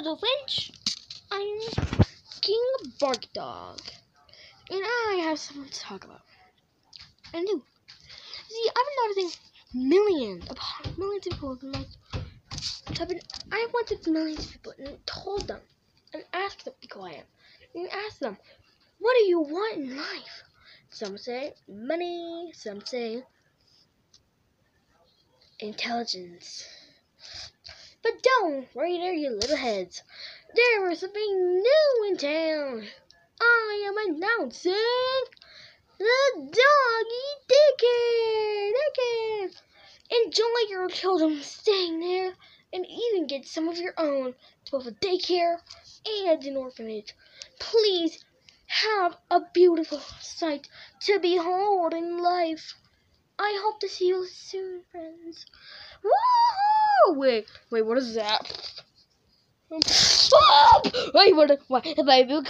Jojo Finch. I'm King Bark Dog. And I have something to talk about. I do. See, I've been noticing millions upon millions of people my I've been, I went to millions of people and told them and asked them be quiet. And asked them, what do you want in life? Some say money, some say intelligence. Don't worry there, you little heads. There was something new in town. I am announcing the doggy daycare. Daycare. Enjoy your children staying there and even get some of your own to both a daycare and an orphanage. Please have a beautiful sight to behold in life. I hope to see you soon, friends. Wait, wait, what is that? Stop! Wait, what? Why? What? Baby,